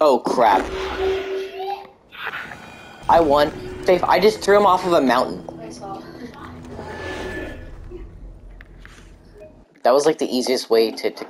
Oh crap. I won. Faith, I just threw him off of a mountain. That was like the easiest way to, to